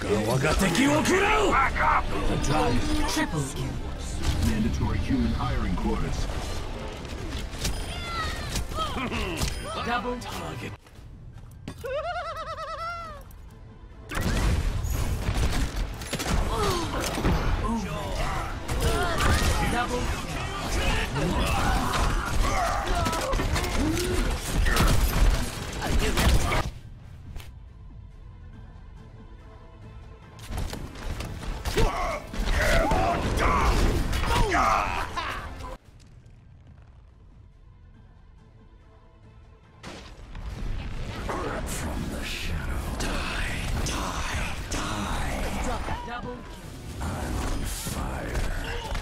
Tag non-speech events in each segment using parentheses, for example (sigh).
Back up! The. Triple. Mandatory human hiring quotas. (laughs) Double target. Double kill. Clear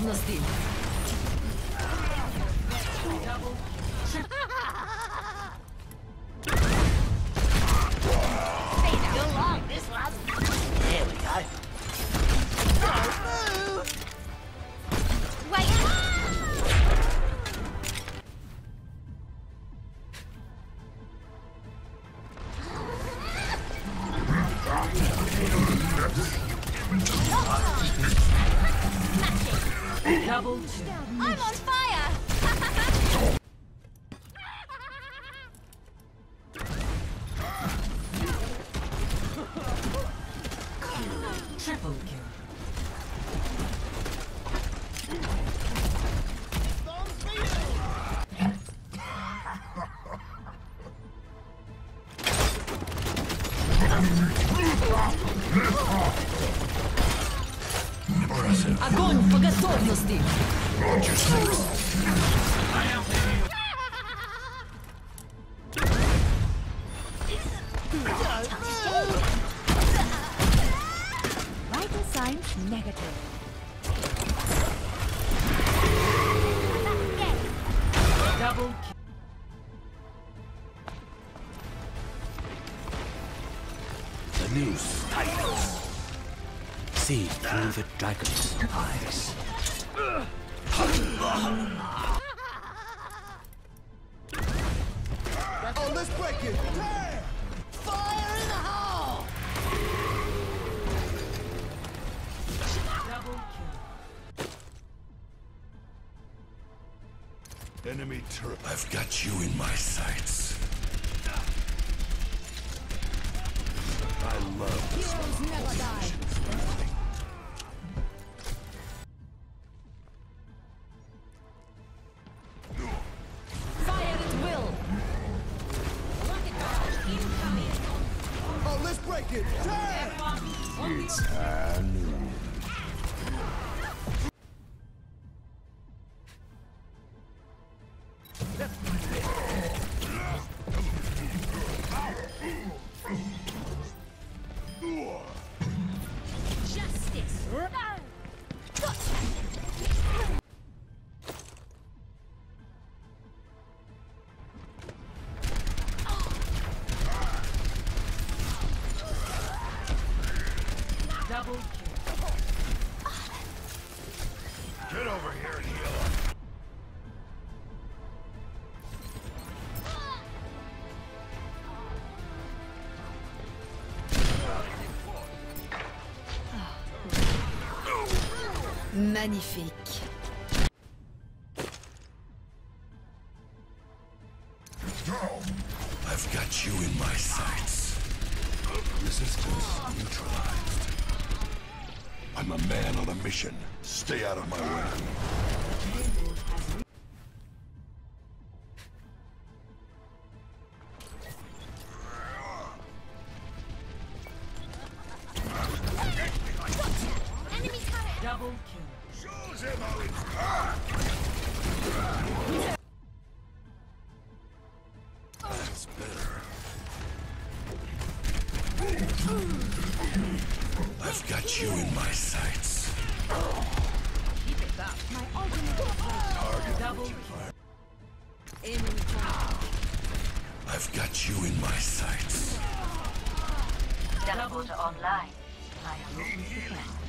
по Double kill. I'm on fire! Triple kill. Огонь по готовности! Vital signs negative. Double kill. See through the dragon's eyes. Oh, let's break it! Damn! Fire in the hole! Double kill. Enemy turret. I've got you in my sights. I love this. Heroes never die. Oh! Damn! It's high noon. Magnifique. I've got you in my sights. Resistance neutralized. I'm a man on a mission. Stay out of my way. Double kill. Shows him how it's That's better. I've got you in my sights. My ultimate Double kill. enemy I've got you in my sights. Double online. I am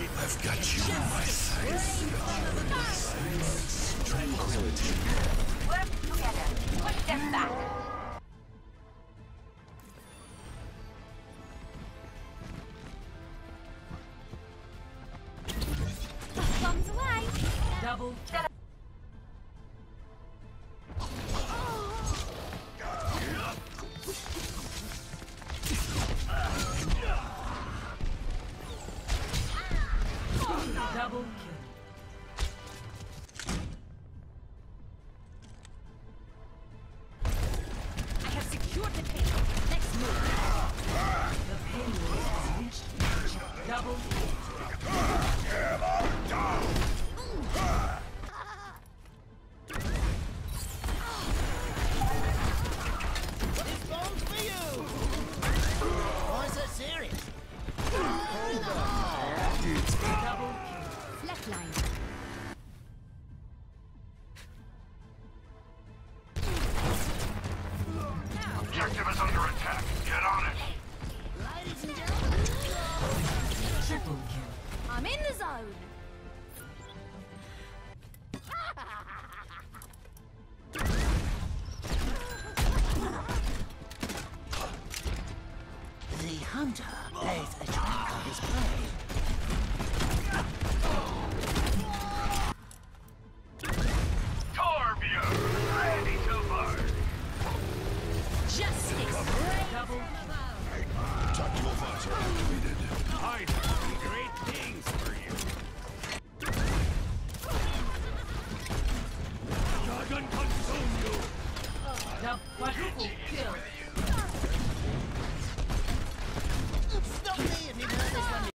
I've got you in my sights. Tranquility. Work together. Put them back. bombs away. Double kill. Double Objective is under attack. Get on it. Ladies and gentlemen, Triple kill. I'm in the zone. the hunter lays a trap for his prey. I